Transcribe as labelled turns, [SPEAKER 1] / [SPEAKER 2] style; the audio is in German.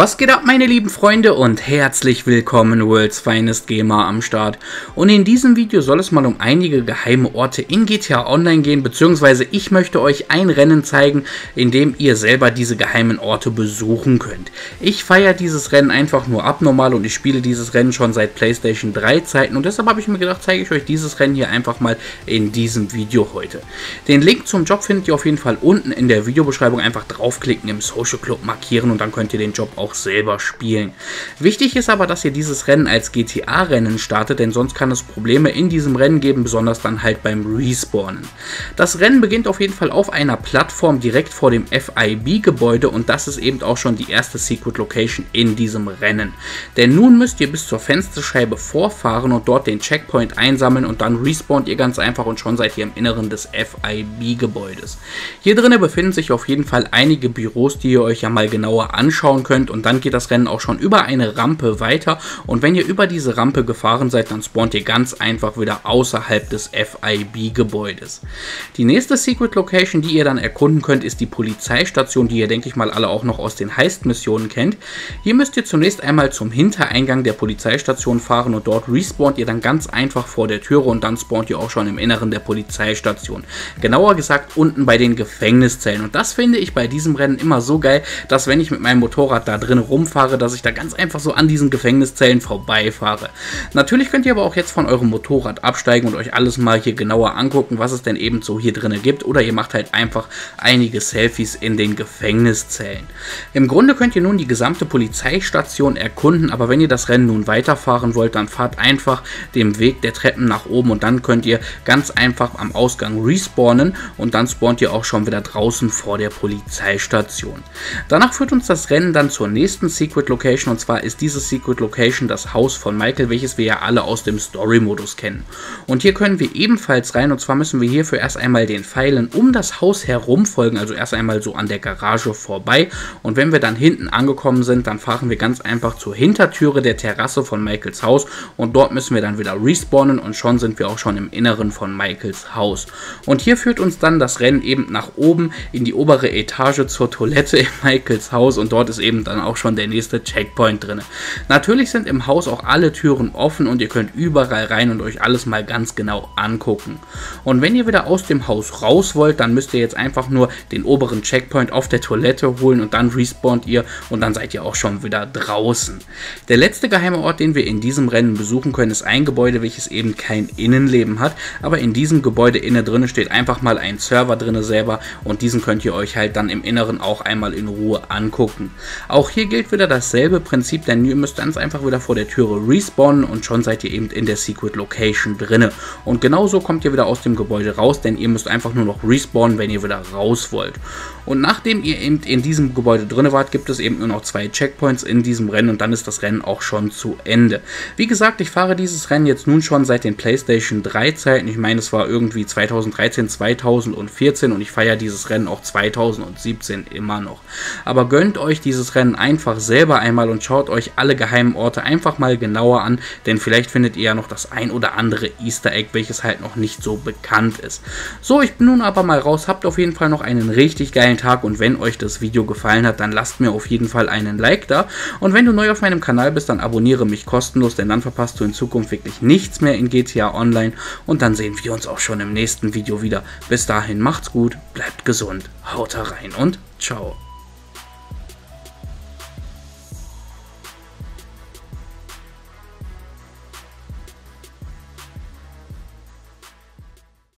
[SPEAKER 1] Was geht ab, meine lieben Freunde und herzlich willkommen World's Finest Gamer am Start. Und in diesem Video soll es mal um einige geheime Orte in GTA Online gehen, beziehungsweise ich möchte euch ein Rennen zeigen, in dem ihr selber diese geheimen Orte besuchen könnt. Ich feiere dieses Rennen einfach nur abnormal und ich spiele dieses Rennen schon seit PlayStation 3 Zeiten und deshalb habe ich mir gedacht, zeige ich euch dieses Rennen hier einfach mal in diesem Video heute. Den Link zum Job findet ihr auf jeden Fall unten in der Videobeschreibung, einfach draufklicken, im Social Club markieren und dann könnt ihr den Job auch selber spielen. Wichtig ist aber, dass ihr dieses Rennen als GTA-Rennen startet, denn sonst kann es Probleme in diesem Rennen geben, besonders dann halt beim Respawnen. Das Rennen beginnt auf jeden Fall auf einer Plattform direkt vor dem FIB-Gebäude und das ist eben auch schon die erste Secret Location in diesem Rennen. Denn nun müsst ihr bis zur Fensterscheibe vorfahren und dort den Checkpoint einsammeln und dann respawnt ihr ganz einfach und schon seid ihr im Inneren des FIB-Gebäudes. Hier drinnen befinden sich auf jeden Fall einige Büros, die ihr euch ja mal genauer anschauen könnt und dann geht das Rennen auch schon über eine Rampe weiter und wenn ihr über diese Rampe gefahren seid, dann spawnt ihr ganz einfach wieder außerhalb des FIB-Gebäudes. Die nächste Secret Location, die ihr dann erkunden könnt, ist die Polizeistation, die ihr denke ich mal alle auch noch aus den Heist-Missionen kennt. Hier müsst ihr zunächst einmal zum Hintereingang der Polizeistation fahren und dort respawnt ihr dann ganz einfach vor der Türe und dann spawnt ihr auch schon im Inneren der Polizeistation. Genauer gesagt unten bei den Gefängniszellen und das finde ich bei diesem Rennen immer so geil, dass wenn ich mit meinem Motorrad da drin rumfahre, dass ich da ganz einfach so an diesen Gefängniszellen vorbeifahre. Natürlich könnt ihr aber auch jetzt von eurem Motorrad absteigen und euch alles mal hier genauer angucken, was es denn eben so hier drin gibt. Oder ihr macht halt einfach einige Selfies in den Gefängniszellen. Im Grunde könnt ihr nun die gesamte Polizeistation erkunden, aber wenn ihr das Rennen nun weiterfahren wollt, dann fahrt einfach dem Weg der Treppen nach oben und dann könnt ihr ganz einfach am Ausgang respawnen und dann spawnt ihr auch schon wieder draußen vor der Polizeistation. Danach führt uns das Rennen dann zur nächsten Secret Location und zwar ist diese Secret Location das Haus von Michael, welches wir ja alle aus dem Story-Modus kennen. Und hier können wir ebenfalls rein und zwar müssen wir hierfür erst einmal den Pfeilen um das Haus herum folgen, also erst einmal so an der Garage vorbei und wenn wir dann hinten angekommen sind, dann fahren wir ganz einfach zur Hintertüre der Terrasse von Michaels Haus und dort müssen wir dann wieder respawnen und schon sind wir auch schon im Inneren von Michaels Haus. Und hier führt uns dann das Rennen eben nach oben in die obere Etage zur Toilette in Michaels Haus und dort ist eben dann auch schon der nächste Checkpoint drin. Natürlich sind im Haus auch alle Türen offen und ihr könnt überall rein und euch alles mal ganz genau angucken. Und wenn ihr wieder aus dem Haus raus wollt, dann müsst ihr jetzt einfach nur den oberen Checkpoint auf der Toilette holen und dann respawnt ihr und dann seid ihr auch schon wieder draußen. Der letzte geheime Ort, den wir in diesem Rennen besuchen können, ist ein Gebäude, welches eben kein Innenleben hat, aber in diesem Gebäude innen drin steht einfach mal ein Server drin selber und diesen könnt ihr euch halt dann im Inneren auch einmal in Ruhe angucken. Auch hier gilt wieder dasselbe Prinzip, denn ihr müsst ganz einfach wieder vor der Türe respawnen und schon seid ihr eben in der Secret Location drinne. Und genauso kommt ihr wieder aus dem Gebäude raus, denn ihr müsst einfach nur noch respawnen, wenn ihr wieder raus wollt. Und nachdem ihr eben in diesem Gebäude drinne wart, gibt es eben nur noch zwei Checkpoints in diesem Rennen und dann ist das Rennen auch schon zu Ende. Wie gesagt, ich fahre dieses Rennen jetzt nun schon seit den PlayStation 3 Zeiten. Ich meine, es war irgendwie 2013, 2014 und ich feiere dieses Rennen auch 2017 immer noch. Aber gönnt euch dieses Rennen einfach selber einmal und schaut euch alle geheimen Orte einfach mal genauer an, denn vielleicht findet ihr ja noch das ein oder andere Easter Egg, welches halt noch nicht so bekannt ist. So, ich bin nun aber mal raus, habt auf jeden Fall noch einen richtig geilen Tag und wenn euch das Video gefallen hat, dann lasst mir auf jeden Fall einen Like da und wenn du neu auf meinem Kanal bist, dann abonniere mich kostenlos, denn dann verpasst du in Zukunft wirklich nichts mehr in GTA Online und dann sehen wir uns auch schon im nächsten Video wieder. Bis dahin macht's gut, bleibt gesund, haut rein und ciao.